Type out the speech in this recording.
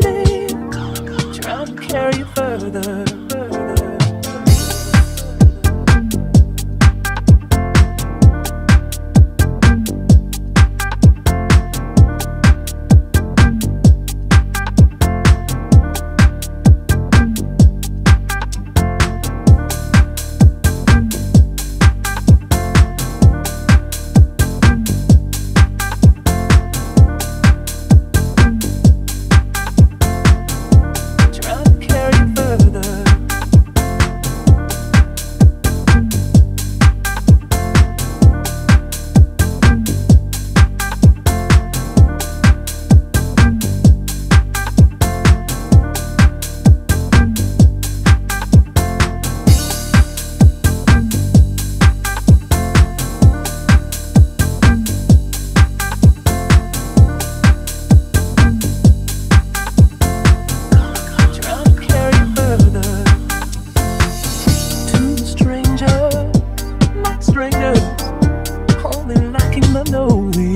lady. Try to carry you further. know we